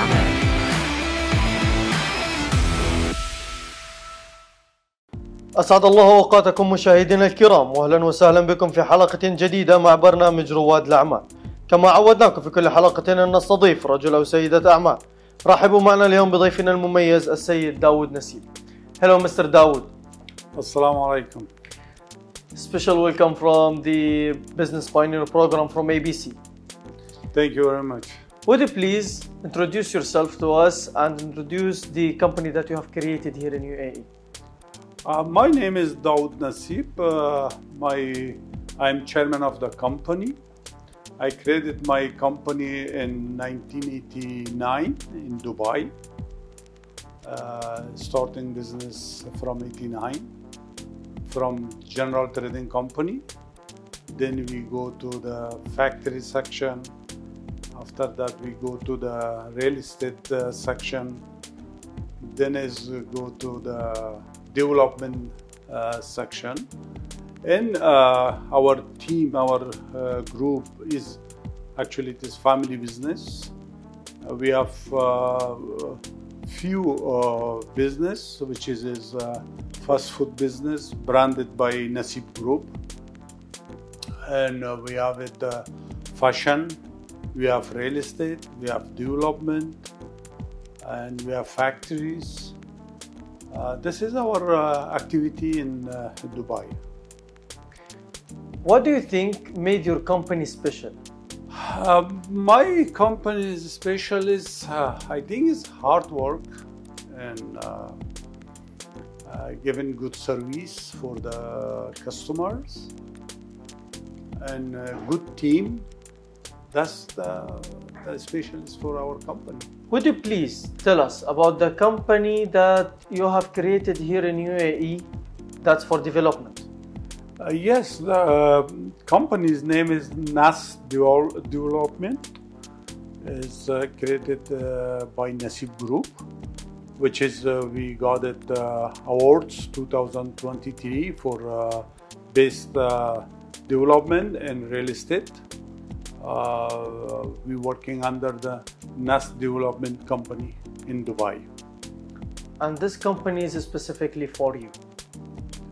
الأعمال أسعد الله أوقاتكم مشاهدينا الكرام وأهلا وسهلا بكم في حلقة جديدة مع برنامج رواد الأعمال. كما عودناكم في كل حلقة أن نستضيف رجل أو سيدة أعمال. رحبوا معنا اليوم بضيفنا المميز السيد داود نسيب. Hello Mr. داود. السلام عليكم. Special welcome from the Business Pioneer Program from ABC Thank you very much. Would you please introduce yourself to us and introduce the company that you have created here in UAE? Uh, my name is Daoud Naseeb. Uh, my, I'm chairman of the company. I created my company in 1989 in Dubai. Uh, starting business from 89 from general trading company. Then we go to the factory section. After that, we go to the real estate uh, section. Then is go to the development uh, section. And uh, our team, our uh, group is actually it is family business. Uh, we have few business which is, is fast food business branded by Naseeb Group, and we have it fashion, we have real estate, we have development, and we have factories. Uh, this is our uh, activity in uh, Dubai. What do you think made your company special? Uh, my company's special is, uh, I think, is hard work and uh, uh, giving good service for the customers and a good team. That's the, the specialist for our company. Would you please tell us about the company that you have created here in UAE that's for development? Uh, yes, the uh, company's name is NAS Devel- Development. It's uh, created uh, by Naseeb Group, which is uh, we got it uh, awards 2023 for uh, best uh, development and real estate. Uh, we working under the NAS Development Company in Dubai. And this company is specifically for you.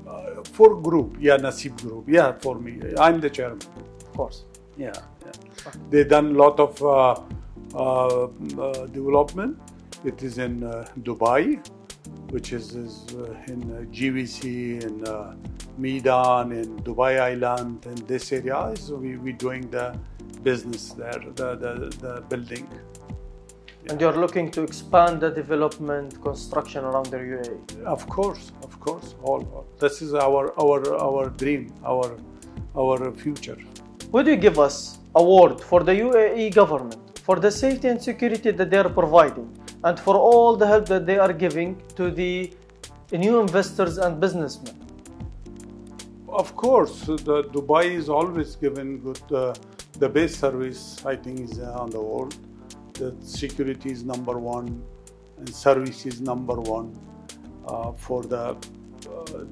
Uh, for group, yeah, Naseeb Group, yeah, for me. I'm the chairman. Of course. Yeah, yeah. they done a lot of uh, uh, uh, development. It is in uh, Dubai, which is, is uh, in uh, JVC in uh, Meydan in Dubai Island in this area. So we we doing the business there, the the, the building. And you're looking to expand the development construction around the UAE. Of course, of course, all, all. this is our our our dream, our our future. Would you give us award for the UAE government for the safety and security that they are providing and for all the help that they are giving to the new investors and businessmen? Of course, the Dubai is always given good, uh, the best service. I think is uh, on the world. The security is number one, and service is number one. Uh, for the, uh,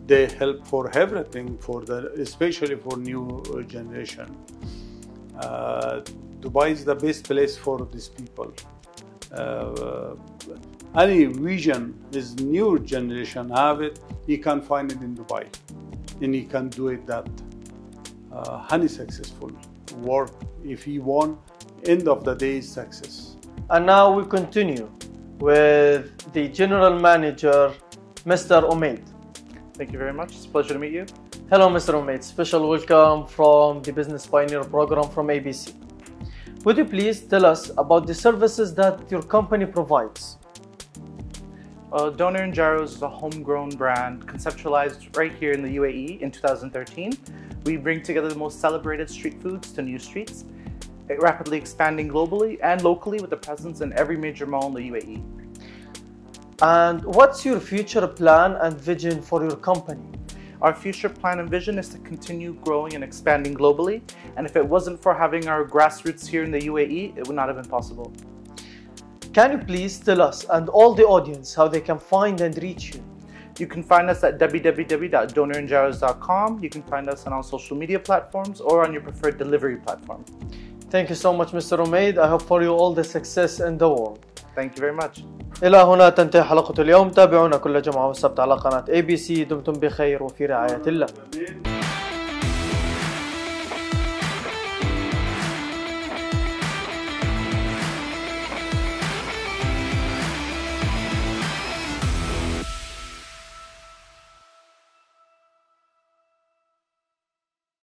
they help for everything for the, especially for new generation. Uh, Dubai is the best place for these people. Uh, any vision is new generation have it, he can find it in Dubai and he can do it that uh, honey successful work if he want end of the day is success And now we continue with the general manager, Mr. Umaid. Thank you very much. It's a pleasure to meet you. Hello, Mr. Umaid. Special welcome from the Business Pioneer program from ABC. Would you please tell us about the services that your company provides? Uh, Doner and Gyros is a homegrown brand conceptualized right here in the UAE in 2013. We bring together the most celebrated street foods to new streets, rapidly expanding globally and locally with a presence in every major mall in the UAE. And what's your future plan and vision for your company? Our future plan and vision is to continue growing and expanding globally, and if it wasn't for having our grassroots here in the UAE, it would not have been possible. Can you please tell us and all the audience how they can find and reach you? You can find us at www.donerandgyros.com. You can find us on all social media platforms or on your preferred delivery platform. Thank you so much, Mr. Umaid. I hope for you all the success in the world. Thank you very much. إلى هنا تنتهي حلقة اليوم تابعونا كل جمعة وسبت على قناة ABC دمتم بخير وفي رعاية الله